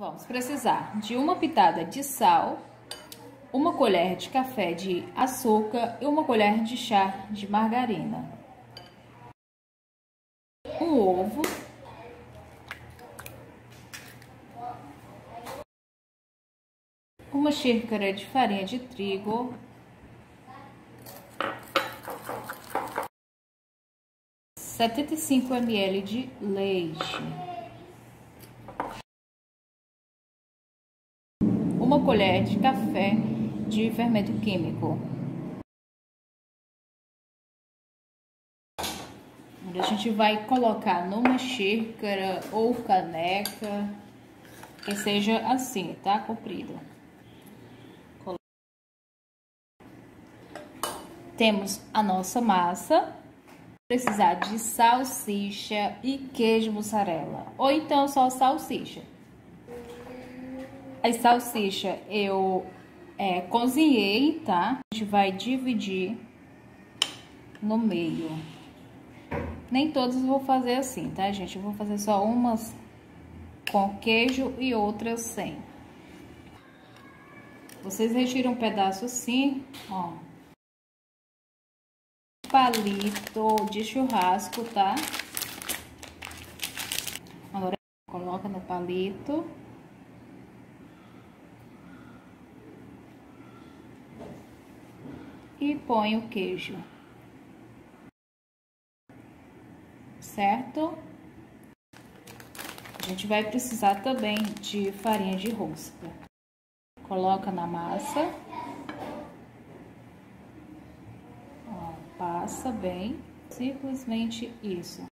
Vamos precisar de uma pitada de sal, uma colher de café de açúcar e uma colher de chá de margarina. Um ovo. Uma xícara de farinha de trigo. Setenta e cinco ml de leite. Colher de café de fermento químico. A gente vai colocar numa xícara ou caneca que seja assim, tá? Comprido. Temos a nossa massa. Precisar de salsicha e queijo mussarela. Ou então só salsicha. A salsicha eu é, cozinhei, tá? A gente vai dividir no meio. Nem todas vou fazer assim, tá, gente? Eu vou fazer só umas com queijo e outras sem. Vocês retiram um pedaço assim, ó. Palito de churrasco, tá? Agora, coloca no palito. E põe o queijo. Certo? A gente vai precisar também de farinha de rosca. Coloca na massa. Ó, passa bem, simplesmente isso.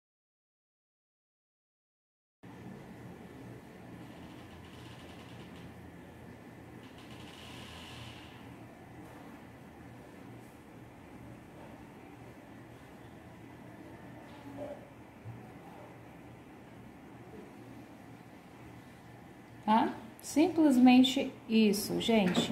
Tá? Simplesmente isso, gente.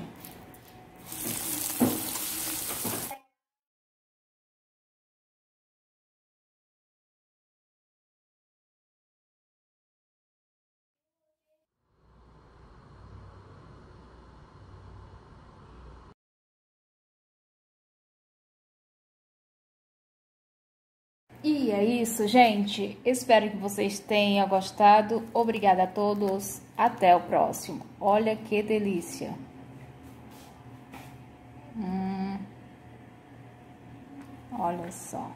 E é isso, gente. Espero que vocês tenham gostado. Obrigada a todos. Até o próximo. Olha que delícia. Hum. Olha só.